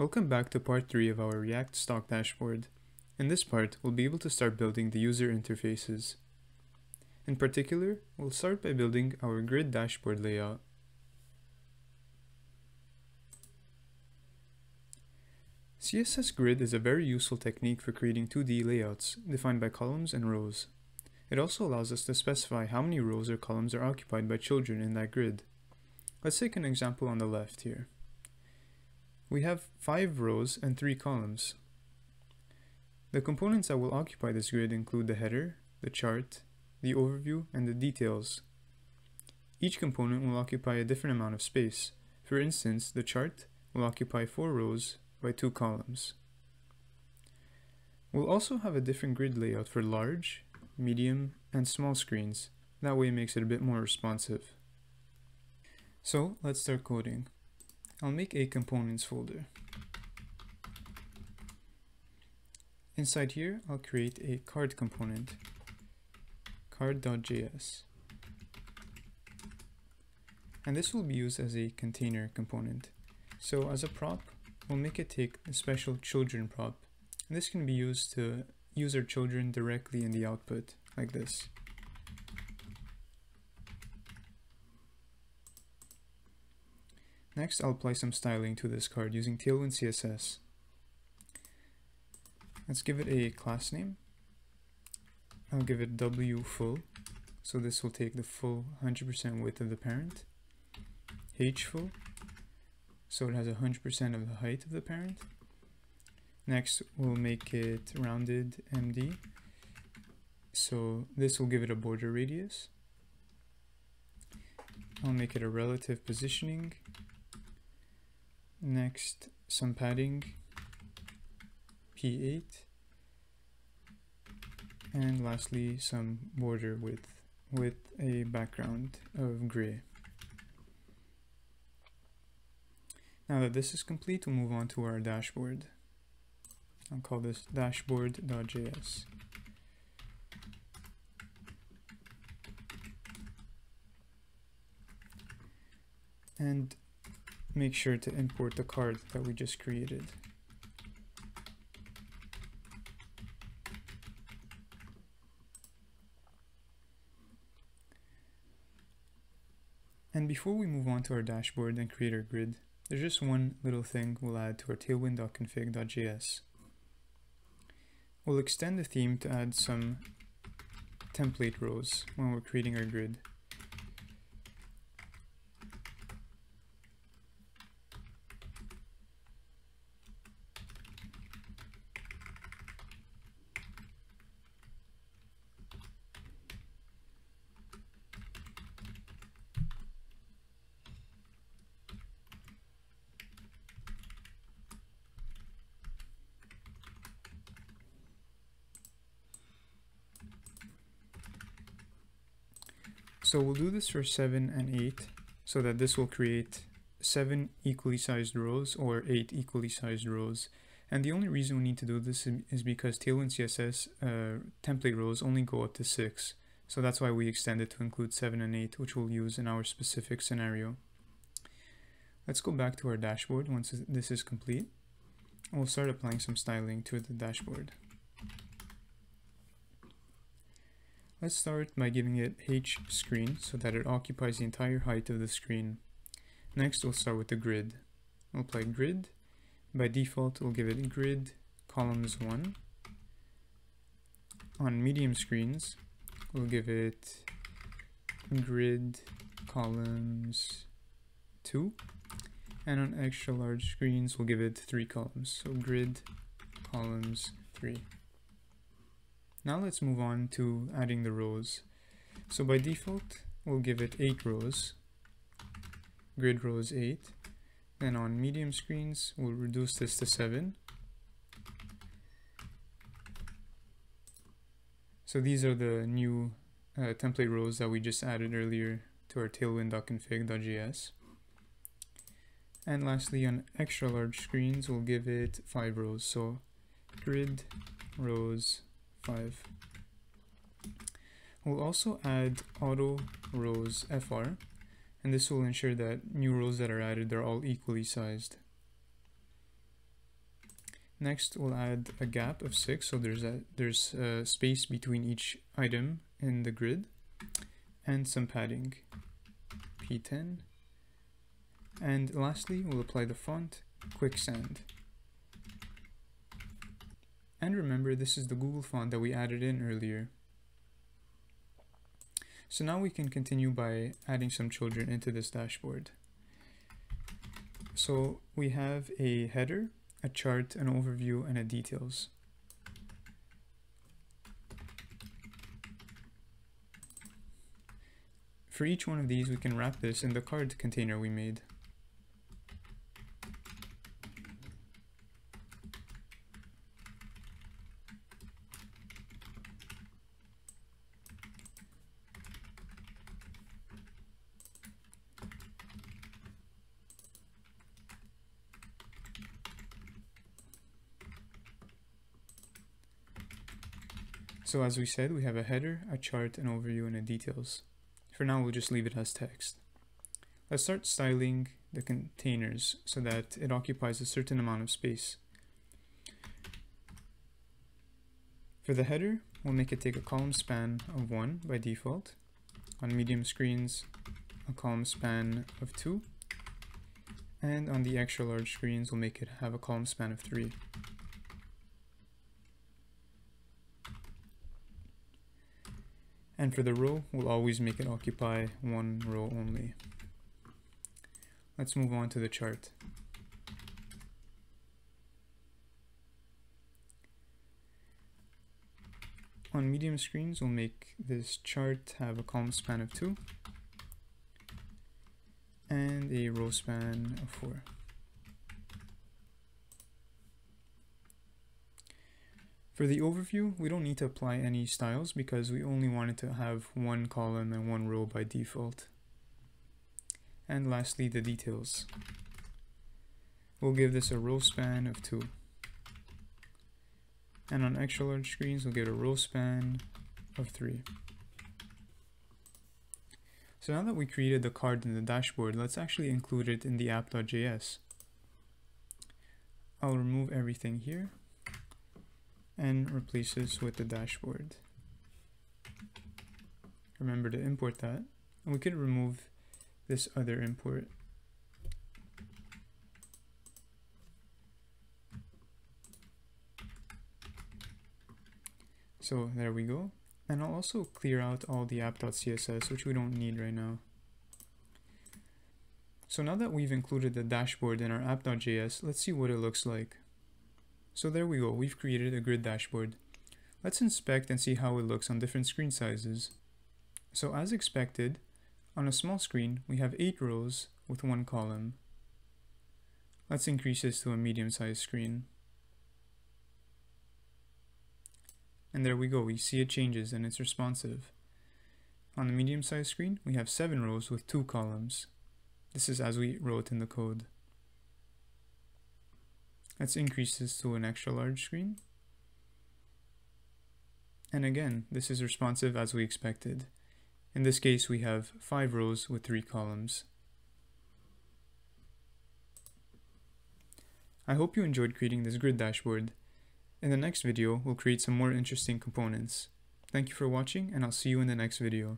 Welcome back to part 3 of our React stock dashboard. In this part, we'll be able to start building the user interfaces. In particular, we'll start by building our grid dashboard layout. CSS Grid is a very useful technique for creating 2D layouts, defined by columns and rows. It also allows us to specify how many rows or columns are occupied by children in that grid. Let's take an example on the left here. We have 5 rows and 3 columns. The components that will occupy this grid include the header, the chart, the overview, and the details. Each component will occupy a different amount of space. For instance, the chart will occupy 4 rows by 2 columns. We'll also have a different grid layout for large, medium, and small screens. That way it makes it a bit more responsive. So let's start coding. I'll make a components folder. Inside here, I'll create a card component, card.js. And this will be used as a container component. So as a prop, we'll make it take a special children prop. And this can be used to use our children directly in the output, like this. Next, I'll apply some styling to this card using Tailwind CSS. Let's give it a class name. I'll give it w full, so this will take the full 100% width of the parent. h full, so it has 100% of the height of the parent. Next, we'll make it rounded MD, so this will give it a border radius. I'll make it a relative positioning Next, some padding, P8, and lastly some border width with a background of gray. Now that this is complete, we'll move on to our dashboard. I'll call this dashboard.js. And make sure to import the card that we just created. And before we move on to our dashboard and create our grid, there's just one little thing we'll add to our tailwind.config.js. We'll extend the theme to add some template rows when we're creating our grid. So we'll do this for 7 and 8 so that this will create 7 equally sized rows or 8 equally sized rows. And the only reason we need to do this is because Tailwind CSS uh, template rows only go up to 6. So that's why we extend it to include 7 and 8, which we'll use in our specific scenario. Let's go back to our dashboard once this is complete. We'll start applying some styling to the dashboard. Let's start by giving it h screen so that it occupies the entire height of the screen. Next we'll start with the grid. We'll apply grid. By default we'll give it grid columns 1. On medium screens we'll give it grid columns 2 and on extra large screens we'll give it 3 columns so grid columns 3 now let's move on to adding the rows. So by default, we'll give it 8 rows, grid rows 8. Then on medium screens, we'll reduce this to 7. So these are the new uh, template rows that we just added earlier to our tailwind.config.js. And lastly, on extra large screens, we'll give it 5 rows. So grid rows 5. We'll also add auto rows fr and this will ensure that new rows that are added are all equally sized. Next, we'll add a gap of 6, so there's a there's a space between each item in the grid, and some padding, P10. And lastly, we'll apply the font, Quicksand. And remember, this is the Google font that we added in earlier. So now we can continue by adding some children into this dashboard. So we have a header, a chart, an overview, and a details. For each one of these, we can wrap this in the card container we made. So as we said, we have a header, a chart, an overview, and a details. For now, we'll just leave it as text. Let's start styling the containers so that it occupies a certain amount of space. For the header, we'll make it take a column span of 1 by default. On medium screens, a column span of 2. And on the extra large screens, we'll make it have a column span of 3. And for the row, we'll always make it occupy one row only. Let's move on to the chart. On medium screens, we'll make this chart have a column span of 2 and a row span of 4. For the overview, we don't need to apply any styles because we only wanted to have one column and one row by default. And lastly, the details. We'll give this a row span of 2. And on extra large screens, we'll get a row span of 3. So now that we created the card in the dashboard, let's actually include it in the app.js. I'll remove everything here and replaces with the dashboard. Remember to import that. And we could remove this other import. So there we go. And I'll also clear out all the app.css, which we don't need right now. So now that we've included the dashboard in our app.js, let's see what it looks like. So there we go, we've created a grid dashboard. Let's inspect and see how it looks on different screen sizes. So as expected, on a small screen, we have 8 rows with one column. Let's increase this to a medium-sized screen. And there we go, we see it changes and it's responsive. On the medium-sized screen, we have 7 rows with 2 columns. This is as we wrote in the code. Let's increase this to an extra large screen. And again, this is responsive as we expected. In this case, we have five rows with three columns. I hope you enjoyed creating this grid dashboard. In the next video, we'll create some more interesting components. Thank you for watching, and I'll see you in the next video.